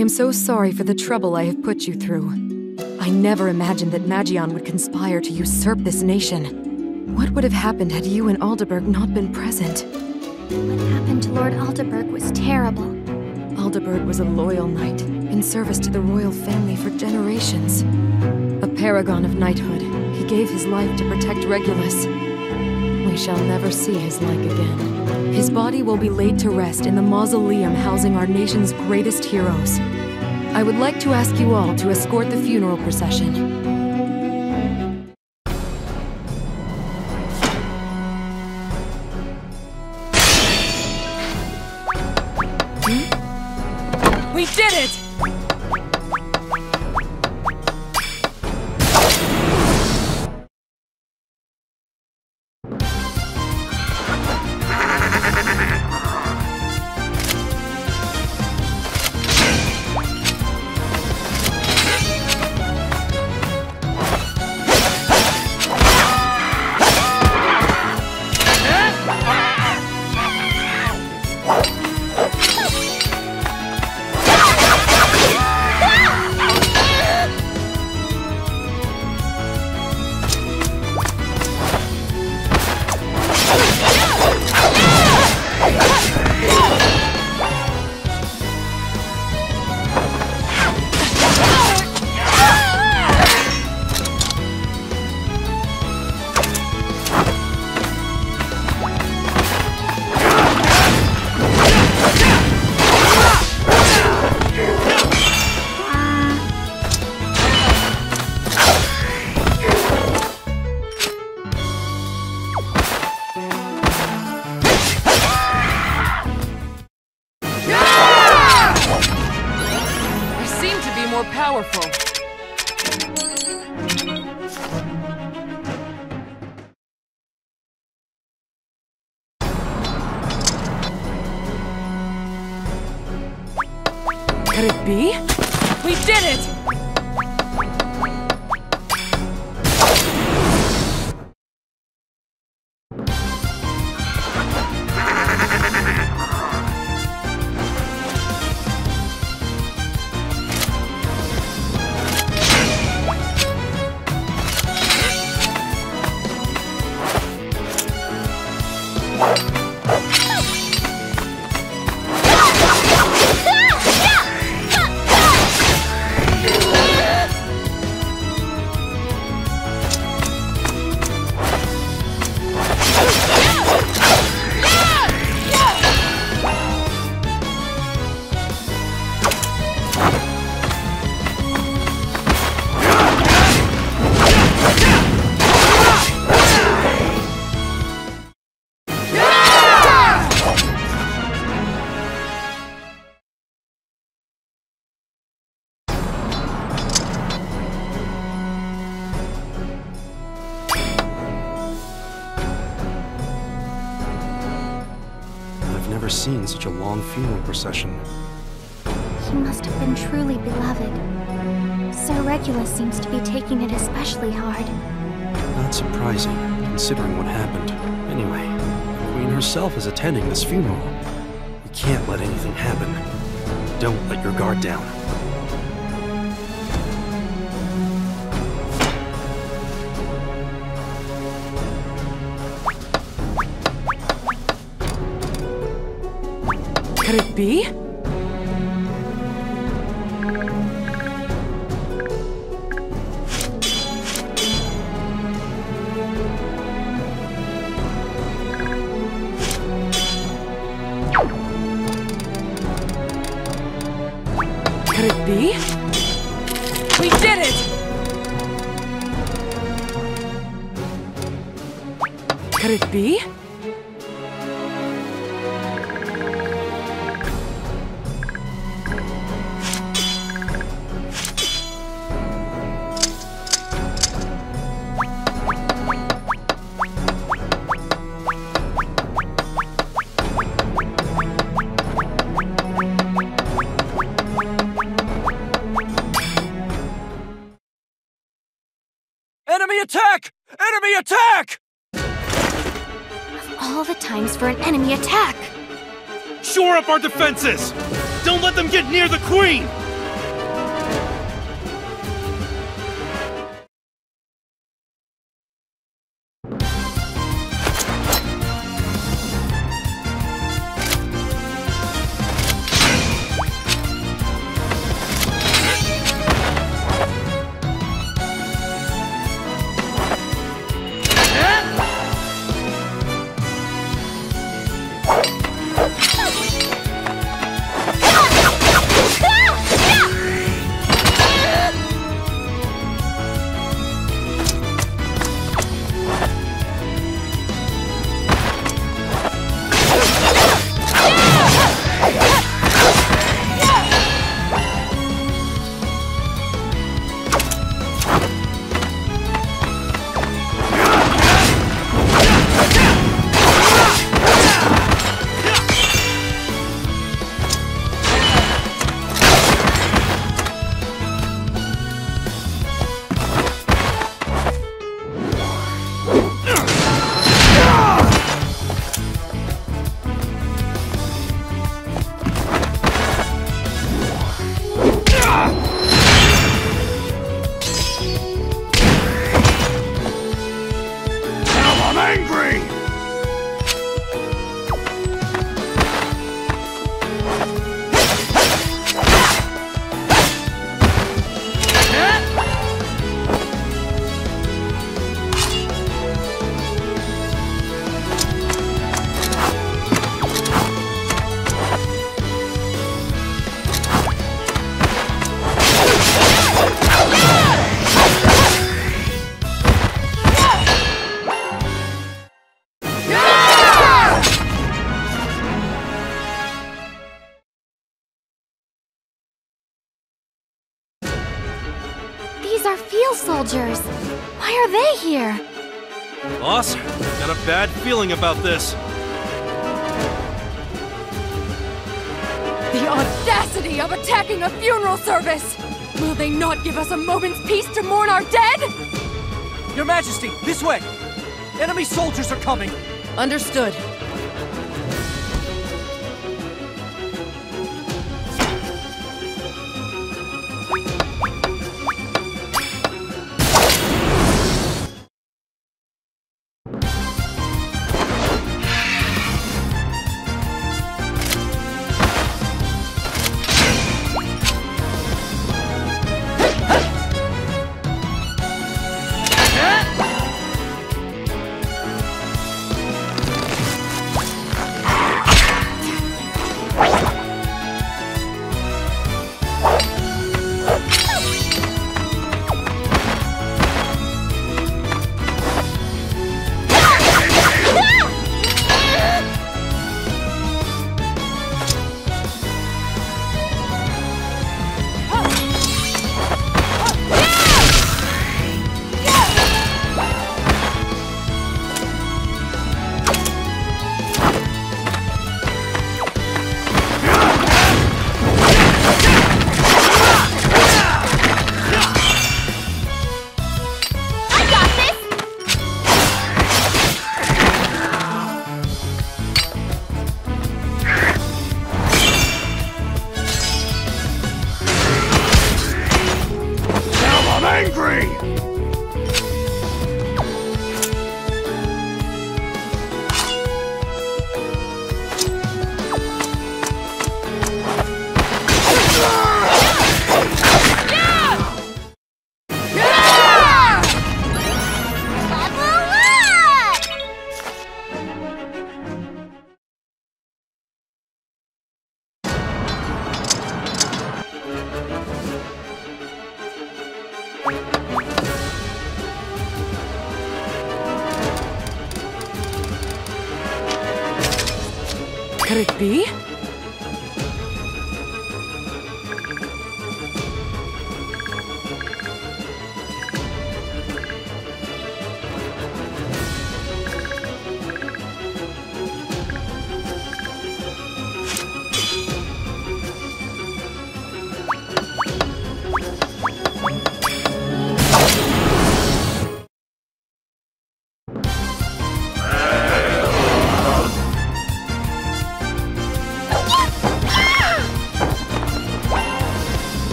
am so sorry for the trouble I have put you through. I never imagined that Magion would conspire to usurp this nation. What would have happened had you and Aldeburgh not been present? What happened to Lord Aldeburgh was terrible. Aldeburgh was a loyal knight, in service to the royal family for generations. A paragon of knighthood, he gave his life to protect Regulus. We shall never see his like again. His body will be laid to rest in the mausoleum housing our nation's greatest heroes. I would like to ask you all to escort the funeral procession. More powerful. Could it be? We did it! Funeral procession. He must have been truly beloved. Sir Regulus seems to be taking it especially hard. Not surprising, considering what happened. Anyway, the Queen herself is attending this funeral. We can't let anything happen. Don't let your guard down. Could it be? Could it be? We did it! Could it be? Times for an enemy attack! Shore up our defenses! Don't let them get near the Queen! Boss, got a bad feeling about this. The audacity of attacking a funeral service! Will they not give us a moment's peace to mourn our dead? Your Majesty, this way! Enemy soldiers are coming! Understood. Be?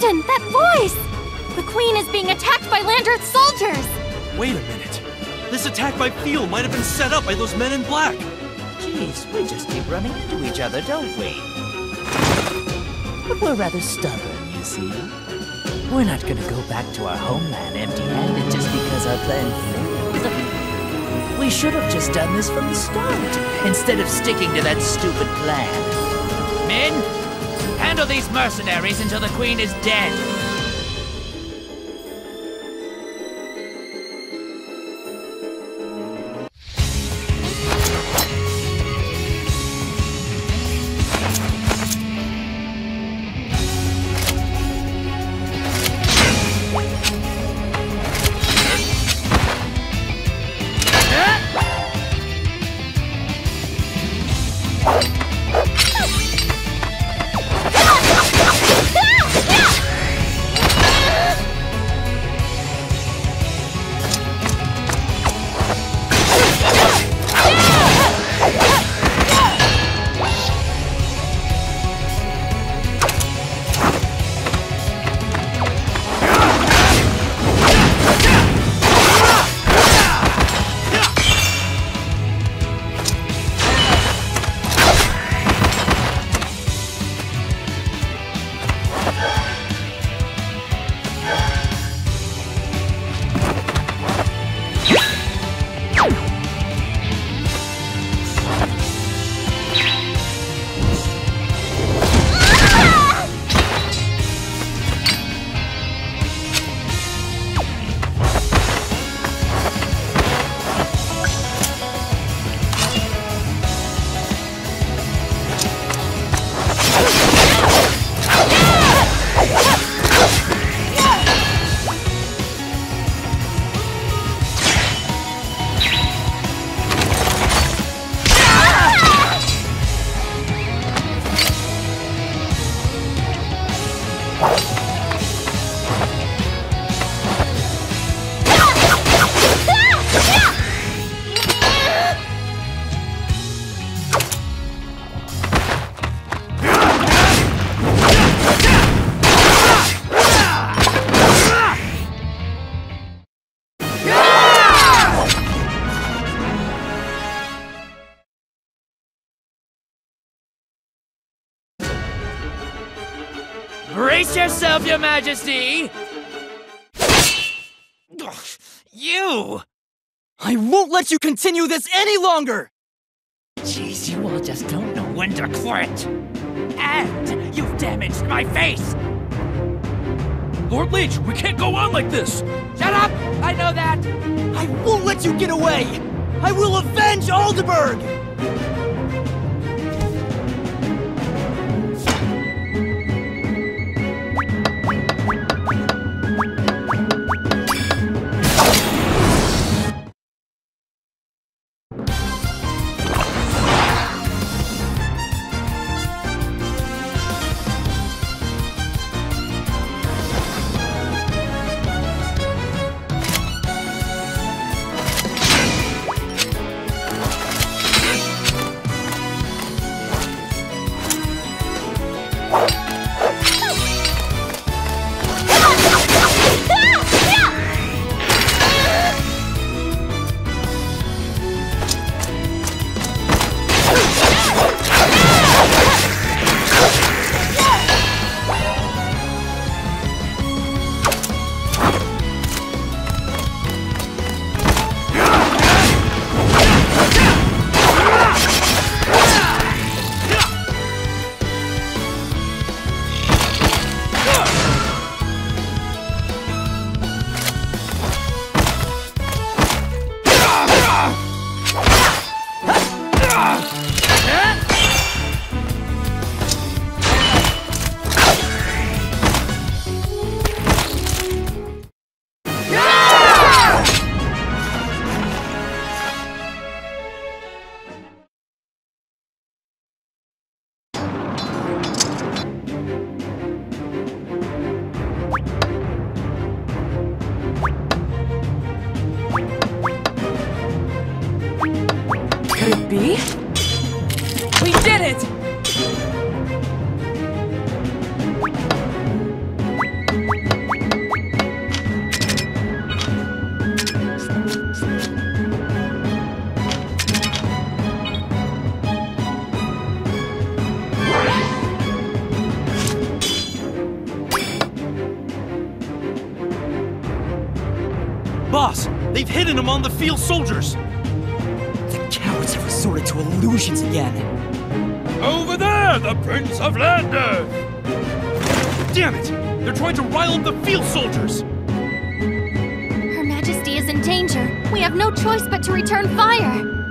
Captain, that voice! The Queen is being attacked by Landerth's soldiers! Wait a minute. This attack by Fiel might have been set up by those men in black. Jeez, we just keep running into each other, don't we? But we're rather stubborn, you see. We're not gonna go back to our homeland empty-handed just because our plan failed. We should have just done this from the start, instead of sticking to that stupid plan. Men, handle these mercenaries until the Queen is dead. Yourself, your majesty! Ugh, You! I won't let you continue this any longer! Jeez, you all just don't know when to quit. And you've damaged my face! Lord Leech, we can't go on like this! Shut up! I know that! I won't let you get away! I will avenge Aldeburgh! Field soldiers! The cowards have resorted to illusions again. Over there, the Prince of Lander! Damn it! They're trying to rile up the Fiel soldiers! Her Majesty is in danger. We have no choice but to return fire.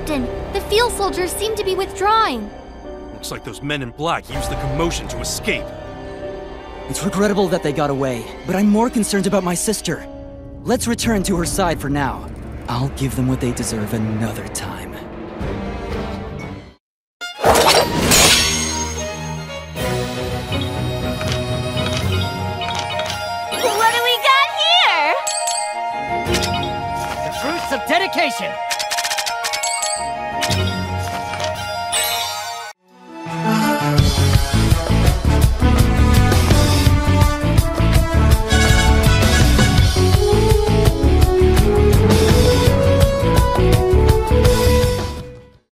Captain, the Fiel soldiers seem to be withdrawing. Looks like those men in black used the commotion to escape. It's regrettable that they got away, but I'm more concerned about my sister. Let's return to her side for now. I'll give them what they deserve another time.